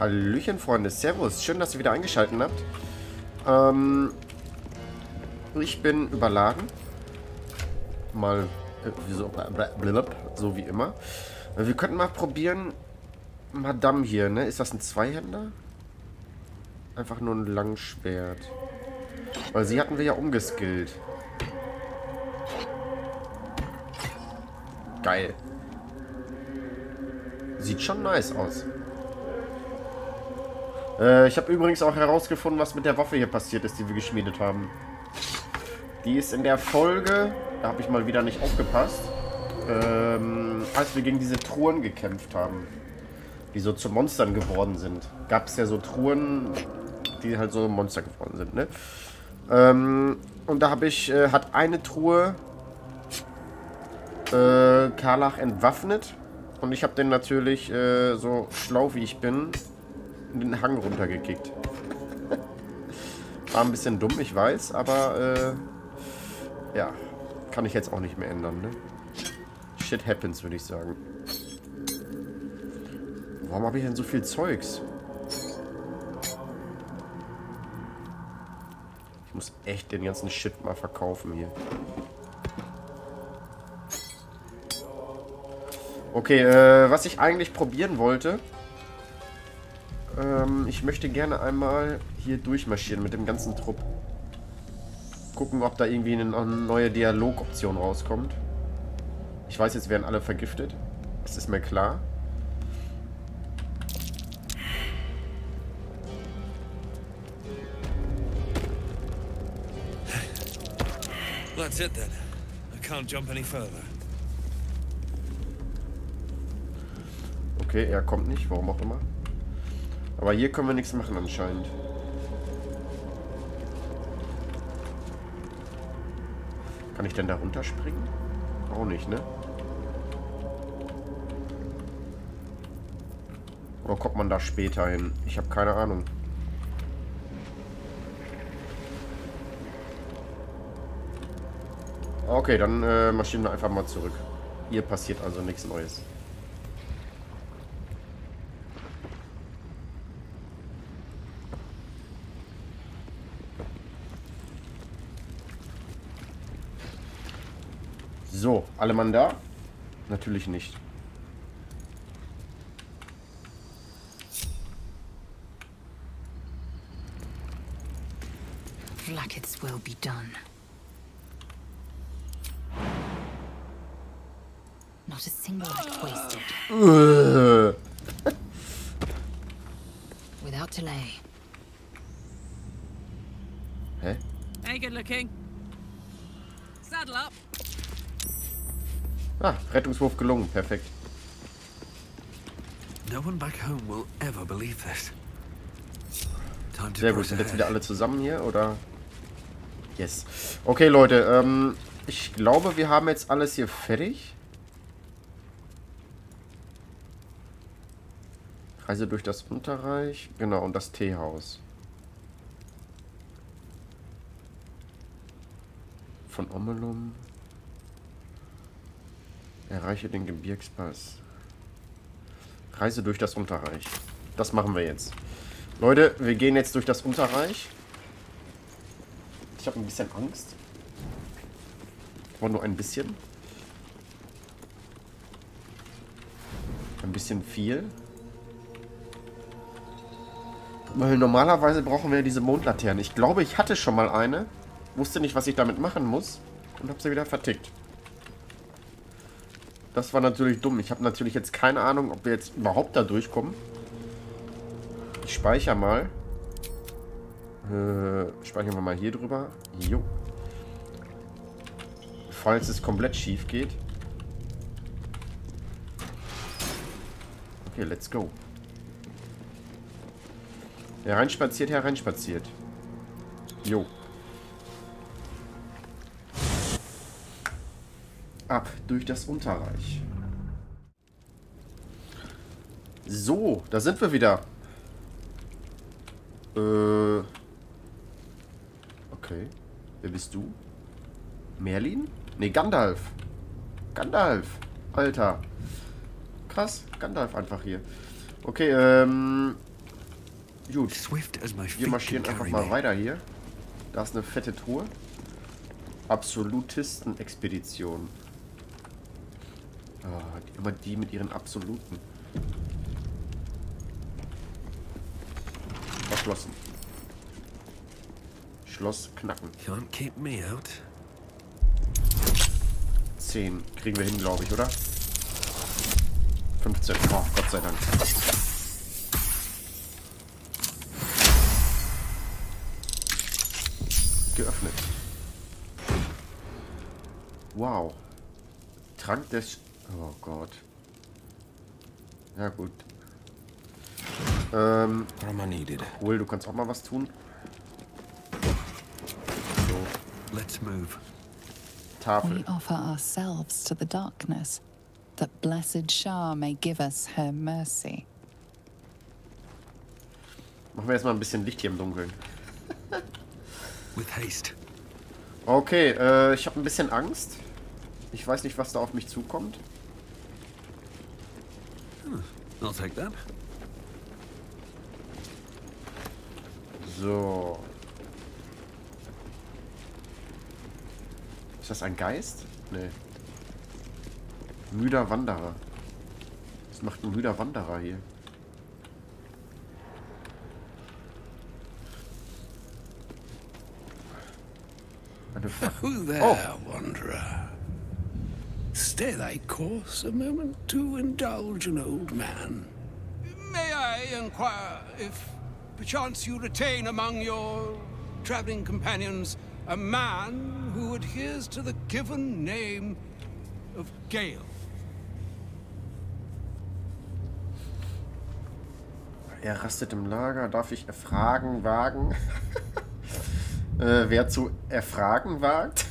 Hallöchen, Freunde. Servus. Schön, dass ihr wieder eingeschaltet habt. Ähm, ich bin überladen. Mal, äh, wieso, so wie immer. Äh, wir könnten mal probieren, Madame hier, ne? Ist das ein Zweihänder? Einfach nur ein Langschwert. Weil sie hatten wir ja umgeskillt. Geil. Sieht schon nice aus. Äh, ich habe übrigens auch herausgefunden, was mit der Waffe hier passiert ist, die wir geschmiedet haben. Die ist in der Folge, da habe ich mal wieder nicht aufgepasst, ähm, als wir gegen diese Truhen gekämpft haben, die so zu Monstern geworden sind. Gab es ja so Truhen, die halt so Monster geworden sind, ne? Ähm, und da habe ich, äh, hat eine Truhe äh, Karlach entwaffnet. Und ich habe den natürlich, äh, so schlau wie ich bin, in den Hang runtergekickt. War ein bisschen dumm, ich weiß, aber äh, ja, kann ich jetzt auch nicht mehr ändern, ne? Shit happens, würde ich sagen. Warum habe ich denn so viel Zeugs? Ich muss echt den ganzen Shit mal verkaufen hier. Okay, äh, was ich eigentlich probieren wollte, ähm, ich möchte gerne einmal hier durchmarschieren mit dem ganzen Trupp. Gucken, ob da irgendwie eine, neue Dialogoption rauskommt. Ich weiß, jetzt werden alle vergiftet. Das ist mir klar. That's it then. I can't jump any further. Okay, er kommt nicht, warum auch immer. Aber hier können wir nichts machen anscheinend. Kann ich denn da runterspringen? Auch nicht, ne? Oder kommt man da später hin? Ich habe keine Ahnung. Okay, dann äh, marschieren wir einfach mal zurück. Hier passiert also nichts Neues. So, alle Mann da? Natürlich nicht. Blackets will be done. Not a single act wasted. Without delay. Hä? Hey, good looking. Saddle up. Ah, Rettungswurf gelungen. Perfekt. No one back home will ever believe this. Sehr gut, sind jetzt wieder alle zusammen hier, oder? Yes. Okay, Leute, ähm, ich glaube, wir haben jetzt alles hier fertig. Reise durch das Unterreich. Genau, und das Teehaus. Von Omelum. Erreiche den Gebirgspass. Reise durch das Unterreich. Das machen wir jetzt. Leute, wir gehen jetzt durch das Unterreich. Ich habe ein bisschen Angst. Aber nur ein bisschen. Ein bisschen viel. Weil normalerweise brauchen wir diese Mondlaterne. Ich glaube, ich hatte schon mal eine. Wusste nicht, was ich damit machen muss. Und habe sie wieder vertickt. Das war natürlich dumm. Ich habe natürlich jetzt keine Ahnung, ob wir jetzt überhaupt da durchkommen. Ich speichere mal. Äh, speichern wir mal hier drüber. Jo. Falls es komplett schief geht. Okay, let's go. Hereinspaziert, hereinspaziert. Jo. Ab durch das Unterreich. So, da sind wir wieder. Äh. Okay. Wer bist du? Merlin? Ne, Gandalf. Gandalf. Alter. Krass. Gandalf einfach hier. Okay, ähm. Gut. Swift as my Wir marschieren einfach mal weiter hier. Da ist eine fette Truhe. Absolutisten-Expedition. Ah, die- immer die mit ihren Absoluten. Verschlossen. Schloss knacken. Can't keep me out. 10 kriegen wir hin, glaube ich, oder? 15. Oh, Gott sei Dank. Geöffnet. Wow. Trank des... Oh Gott. Ja gut. Ähm, cool, du kannst auch mal was tun. So, Let's move. Tafel. We offer ourselves to the darkness, that blessed Shah may give us her mercy. Machen wir erstmal ein bisschen Licht hier im Dunkeln. With haste. Okay, äh, ich habe ein bisschen Angst. Ich weiß nicht, was da auf mich zukommt. I'll take that. So. Ist das ein Geist? Nee. Müder Wanderer. Was macht ein müder Wanderer hier? Who there, wanderer? Stay thy course a moment to indulge an old man. May I inquire if perchance you retain among your traveling companions a man who adheres to the given name of Gale? Er rastet im Lager. Darf ich erfragen wagen? äh, wer zu erfragen wagt?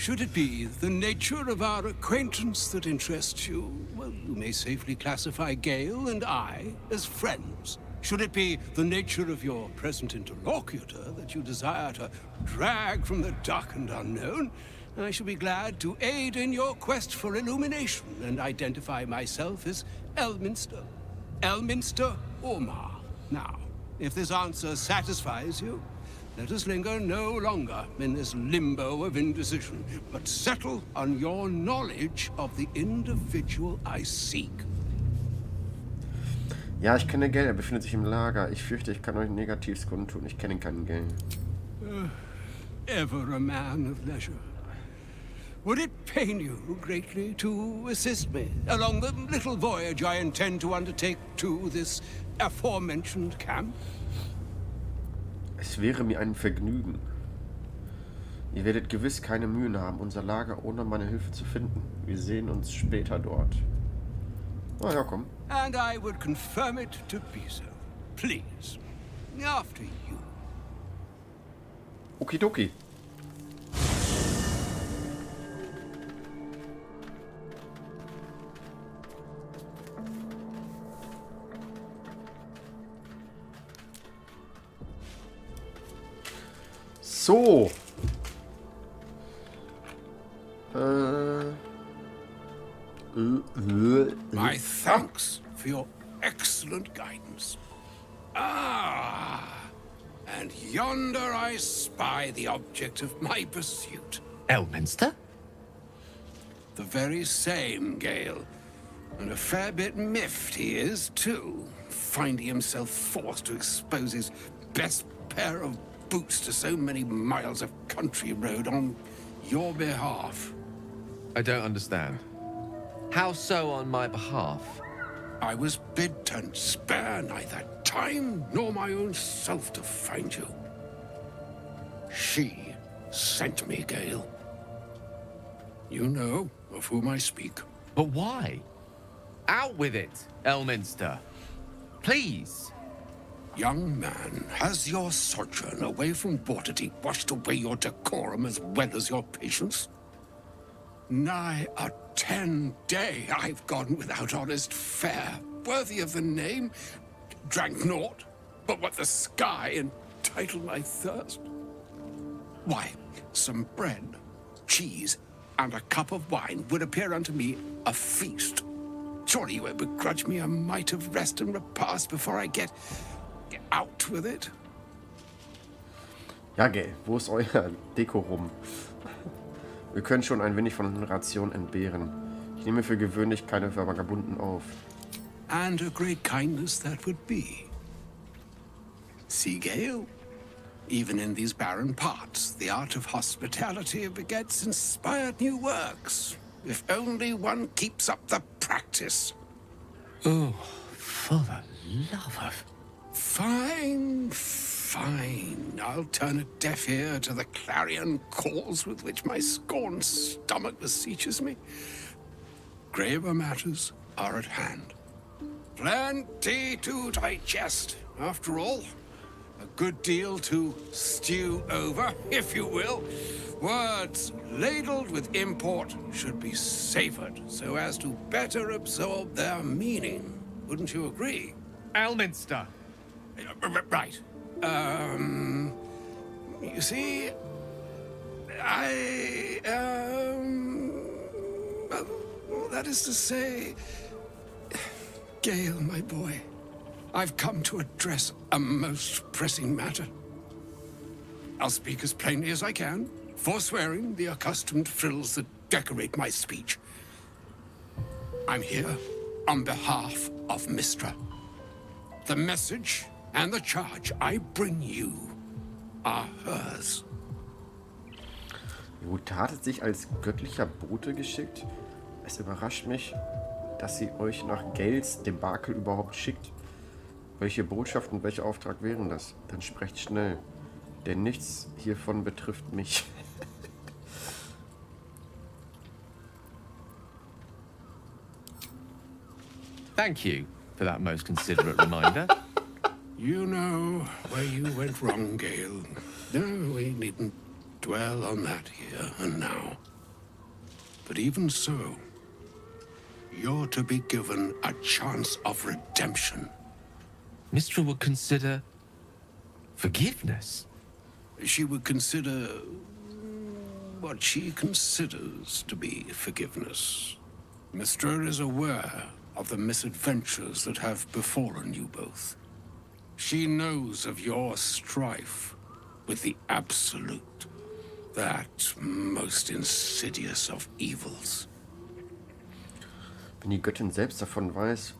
Should it be the nature of our acquaintance that interests you, well, you may safely classify Gale and I as friends. Should it be the nature of your present interlocutor that you desire to drag from the dark and unknown, I shall be glad to aid in your quest for illumination and identify myself as Elminster. Elminster Ormar. Now, if this answer satisfies you, let us linger no longer in this limbo of indecision, but settle on your knowledge of the individual I seek. Ja, ich kenne Gell. Er befindet sich im Lager. Ich fürchte, ich kann euch Negativs kundtun. Ich kenne keinen Gell. Ever a man of leisure. Would it pain you greatly to assist me along the little voyage I intend to undertake to this aforementioned camp? Es wäre mir ein Vergnügen. Ihr werdet gewiss keine Mühen haben, unser Lager ohne meine Hilfe zu finden. Wir sehen uns später dort. Na ja, komm. And I would confirm it to be so. Please. After you. Okidoki. So. Äh. Äh, äh, My uh, uh. thanks for your excellent guidance. Ah, and yonder I spy the object of my pursuit. Elminster? The very same, Gale. And a fair bit miffed he is, too, finding himself forced to expose his best pair of boots to so many miles of country road on your behalf. I don't understand. How so on my behalf? I was bid to spare neither time nor my own self to find you. She sent me, Gale. You know of whom I speak. But why? Out with it, Elminster. Please. Young man, has your sojourn away from Waterdeep washed away your decorum as well as your patience? Nigh a ten day I've gone without honest fare, worthy of the name. Drank naught, but what the sky entitled my thirst. Why, some bread, cheese, and a cup of wine would appear unto me a feast. Surely you won't begrudge me a mite of rest and repast before I get out with it. Ja, Gell, wo ist euer Dekorum? Wir können schon ein wenig von Ration entbehren. Ich nehme für gewöhnlich keine Vagabunden auf. And a great kindness that would be. See, Gale? Even in these barren parts, the art of hospitality begets inspired new works. If only one keeps up the practice. For the love of... Fine, fine. I'll turn a deaf ear to the clarion calls with which my scorned stomach beseeches me. Graver matters are at hand. Plenty to digest, after all. A good deal to stew over, if you will. Words ladled with import should be savored so as to better absorb their meaning. Wouldn't you agree? Elminster. R- Right. Um. You see, I um. well, that is to say, Gale, my boy, I've come to address a most pressing matter. I'll speak as plainly as I can, forswearing the accustomed frills that decorate my speech. I'm here on behalf of Mistra. The message and the charge I bring you are hers. Gut, hat es sich als göttlicher Bote geschickt? Es überrascht mich, dass sie euch nach Gels Debakel überhaupt schickt. Welche Botschaft und welcher Auftrag wären das? Dann sprecht schnell. Denn nichts hiervon betrifft mich. Thank you for that most considerate reminder. You know where you went wrong, Gale. No, we needn't dwell on that here and now. But even so, you're to be given a chance of redemption. Mistra would consider... forgiveness? She would consider what she considers to be forgiveness. Mistra is aware of the misadventures that have befallen you both. She knows of your strife with the Absolute, that most insidious of evils. Wenn die Göttin selbst davon weiß,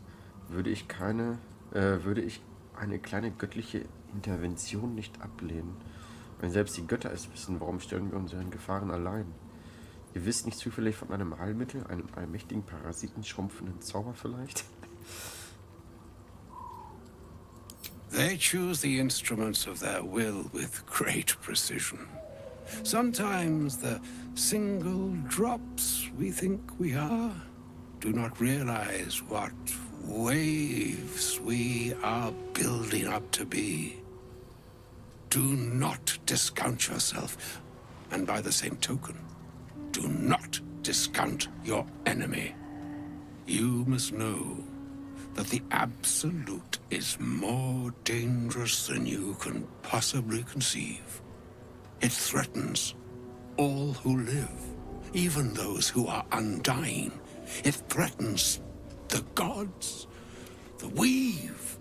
würde ich keine, äh, würde ich eine kleine göttliche Intervention nicht ablehnen. Wenn selbst die Götter es wissen, warum stellen wir unseren Gefahren allein? Ihr wisst nicht zufällig von einem Heilmittel, einem allmächtigen Parasiten, schrumpfenden Zauber vielleicht? They choose the instruments of their will with great precision. Sometimes the single drops we think we are do not realize what waves we are building up to be. Do not discount yourself, and by the same token, do not discount your enemy. You must know the Absolute is more dangerous than you can possibly conceive. It threatens all who live, even those who are undying. It threatens the gods, the weave,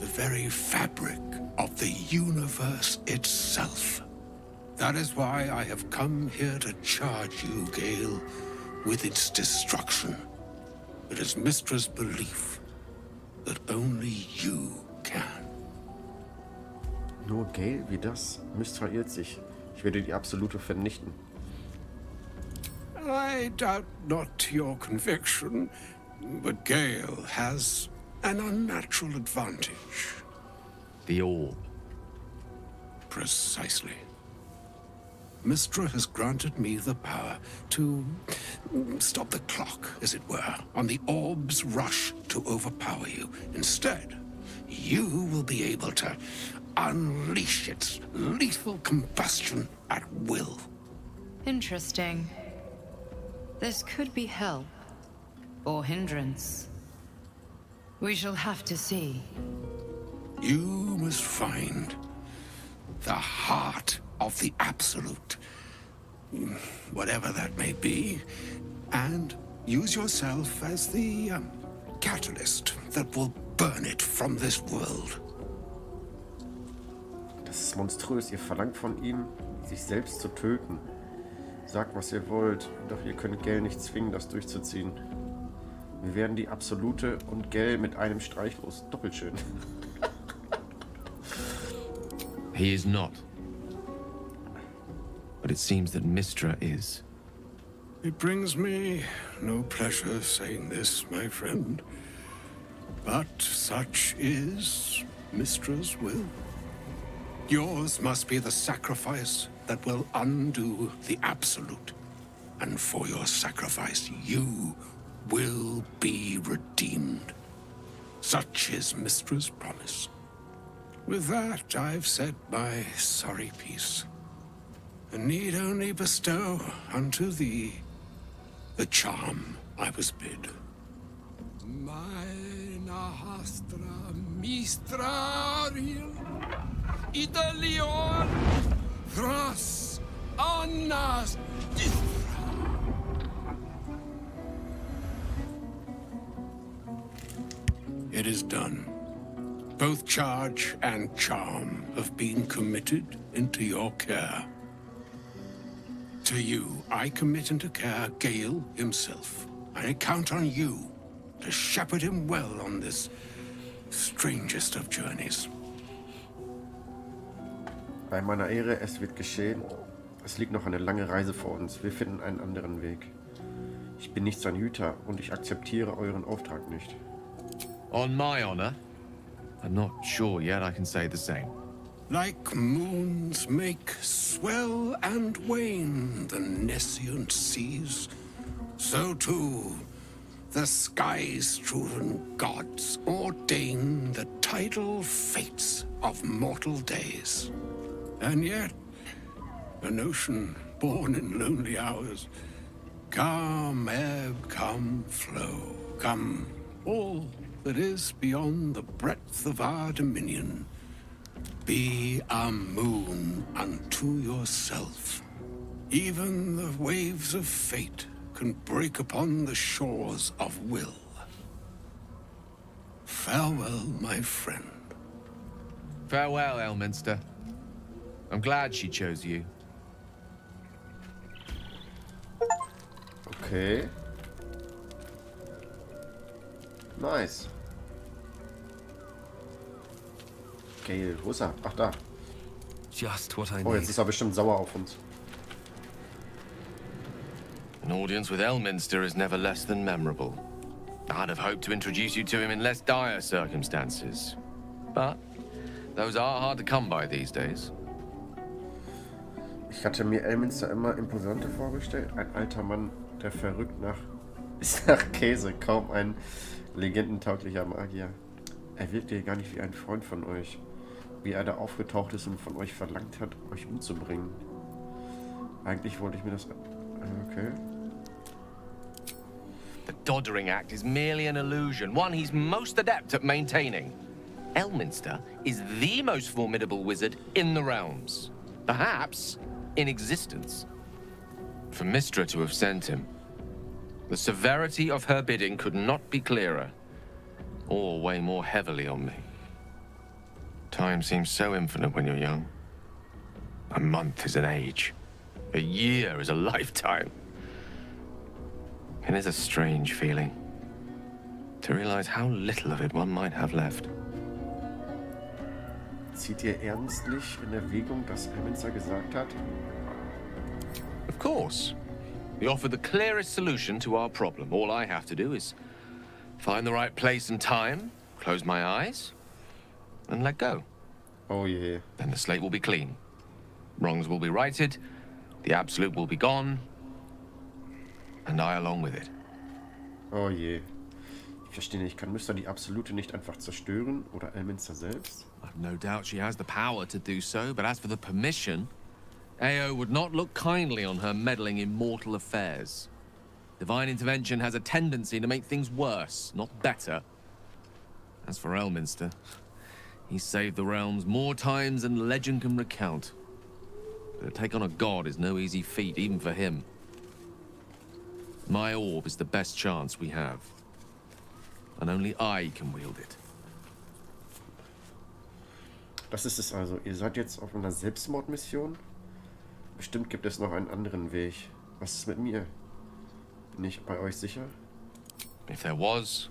the very fabric of the universe itself. That is why I have come here to charge you, Gale, with its destruction. It is Mistra's belief that only you can. Nur Gale wie das Mystra irrt sich. Ich werde die Absolute vernichten. I doubt not your conviction, but Gale has an unnatural advantage. The orb. Precisely. Mistra has granted me the power to stop the clock, as it were, on the orb's rush to overpower you. Instead, you will be able to unleash its lethal combustion at will. Interesting. This could be help or hindrance. We shall have to see. You must find the heart of the Absolute, whatever that may be, and use yourself as the um, catalyst that will burn it from this world. Das ist monströs. Ihr verlangt von ihm, sich selbst zu töten. Sagt, was ihr wollt, doch ihr könnt Gell nicht zwingen, das durchzuziehen. Wir werden die Absolute und Gell mit einem Streich los. Doppelt schön. He is not. It seems that Mistra is. It brings me no pleasure saying this, my friend. But such is Mistra's will. Yours must be the sacrifice that will undo the Absolute. And for your sacrifice, you will be redeemed. Such is Mistra's promise. With that, I've said my sorry piece, and need only bestow unto thee the charm I was bid. Meine hastra mistraril idalion thras annas It is done. Both charge and charm have been committed into your care. To you, I commit into care Gale himself. I count on you to shepherd him well on this strangest of journeys. Bei meiner Ehre, es wird geschehen. Es liegt noch eine lange Reise vor uns. Wir finden einen anderen Weg. Ich bin nicht sein Hüter und ich akzeptiere euren Auftrag nicht. On my honor, I'm not sure yet I can say the same. Like moons make swell and wane the nescient seas, so too the sky-strewn gods ordain the tidal fates of mortal days. And yet, an ocean born in lonely hours, come ebb, come flow, come all that is beyond the breadth of our dominion. Be a moon unto yourself. Even the waves of fate can break upon the shores of will. Farewell, my friend. Farewell, Elminster. I'm glad she chose you. Okay. Nice. Gale, wo ist er? Ach, da. Just what I Oh, jetzt need. ist er bestimmt sauer auf uns. An audience with Elminster is never less than memorable. I'd have hoped to introduce you to him in less dire circumstances. But those are hard to come by these days. Ich hatte mir Elminster immer imposanter vorgestellt. Ein alter Mann, der verrückt nach, ist nach Käse. Kaum ein legendentauglicher Magier. Er wirkte gar nicht wie ein Freund von euch. Wie er da aufgetaucht ist und von euch verlangt hat, euch umzubringen. Eigentlich wollte ich mir das... Okay. The Doddering Act is merely an illusion, one he's most adept at maintaining. Elminster is the most formidable wizard in the realms. Perhaps in existence. For Mistra to have sent him, the severity of her bidding could not be clearer, or weigh more heavily on me. Time seems so infinite when you're young. A month is an age. A year is a lifetime. It is a strange feeling to realize how little of it one might have left. Zieht ihr ernstlich in Erwägung, dass Elminster gesagt hat? Of course. We offer the clearest solution to our problem. All I have to do is find the right place and time, close my eyes, and let go. Oh je. Then the slate will be clean. Wrongs will be righted, the absolute will be gone, and I along with it. Oh je. Ich verstehe nicht, kann Mister die Absolute nicht einfach zerstören? Oder Elminster selbst? I've no doubt she has the power to do so, but as for the permission, Ao would not look kindly on her meddling in mortal affairs. Divine intervention has a tendency to make things worse, not better. As for Elminster, he's saved the realms more times than legend can recount. But to take on a god is no easy feat, even for him. My orb is the best chance we have. And only I can wield it. Das ist es also. Ihr seid jetzt auf einer Selbstmordmission? Bestimmt gibt es noch einen anderen Weg. Was ist mit mir? Bin ich bei euch sicher? If there was,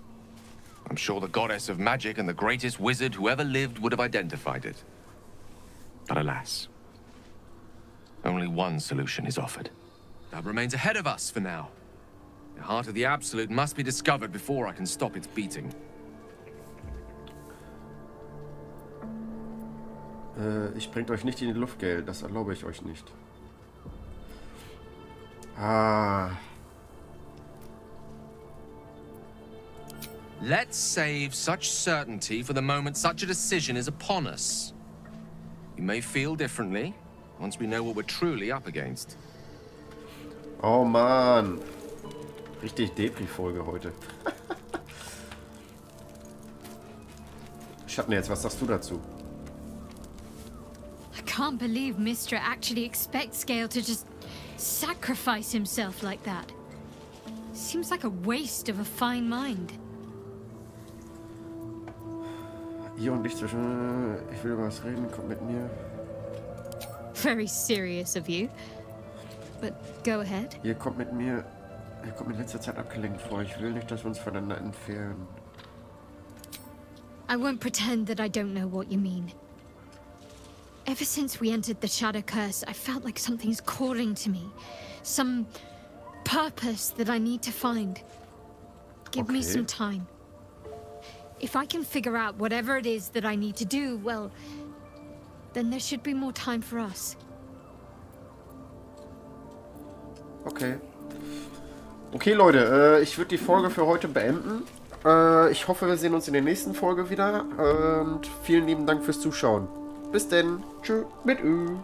I'm sure the goddess of magic and the greatest wizard who ever lived would have identified it. But alas, only one solution is offered. That remains ahead of us for now. The heart of the Absolute must be discovered before I can stop its beating. Äh, ich bringt euch nicht in die Luft, Geld. Das erlaube ich euch nicht. Ah. Let's save such certainty for the moment such a decision is upon us. We may feel differently once we know what we're truly up against. Oh man. Richtig Depri-Folge heute. Schatten jetzt, was sagst du dazu? I can't believe Mistra actually expects Gale to just sacrifice himself like that. Seems like a waste of a fine mind. Ihr und ich zwischen... Ich will über was reden, kommt mit mir. Very serious of you. But go ahead. Ihr kommt mit mir... Ihr kommt in letzter Zeit abgelenkt vor. Ich will nicht, dass wir uns voneinander entfernen. I won't pretend that I don't know what you mean. Ever since we entered the Shadow Curse, I felt like something's calling to me. Some purpose that I need to find. Give me some time. If I can figure out whatever it is that I need to do, well, then there should be more time for us. Okay. Okay, Leute, äh, ich würde die Folge für heute beenden. Äh, ich hoffe, wir sehen uns in der nächsten Folge wieder. Und vielen lieben Dank fürs Zuschauen. Bis denn. Tschüss mit Ü.